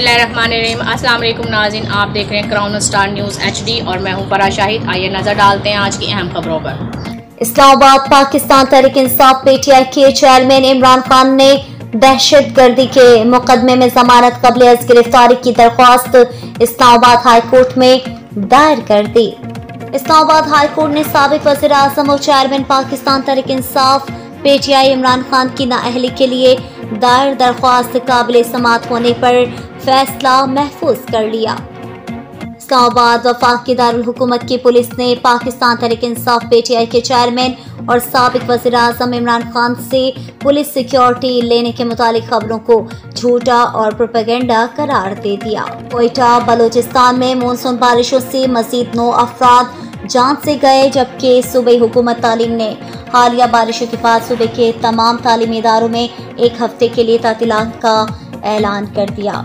अस्सलाम वालेकुम नाजिन आप देख रहे हैं क्राउन स्टार न्यूज़ एचडी और मैं हूँ फरा शाहिद। आइए नज़र डालते हैं आज की अहम खबरों पर। इस्लामाबाद पाकिस्तान तहरीक इंसाफ पीटीआई के चेयरमैन इमरान खान ने दहशत गर्दी के मुकदमे में जमानत कबल अज गिरफ्तारी की दरख्वास्त। इस्लामाबाद हाई कोर्ट में दायर कर दी। इस्लामाबाद हाई कोर्ट ने सबक वज़ीर अजम और चेयरमैन पाकिस्तान तहरीक इंसाफ पीटीआई इमरान खान की नाअहली के लिए दायर दरख्वास्त काबिल समात होने पर फैसला महफूज कर लिया। इस्लामाबाद वफाक के दारकूमत की पुलिस ने पाकिस्तान तहरीक इंसाफ पीटीआई के चेयरमैन और सबक वजी अजम इमरान खान से पुलिस सिक्योरिटी लेने के मुतालिक खबरों को झूठा और प्रोपेगेंडा करार दे दिया। कोयटा बलोचिस्तान में मानसून बारिशों से मजीद नौ अफराद जान से गए, जबकि सूबे हुकूमत तालीम ने हालिया बारिशों के बाद सूबे के तमाम तालीमी इदारों में एक हफ़्ते के लिए तातीलत का ऐलान कर दिया।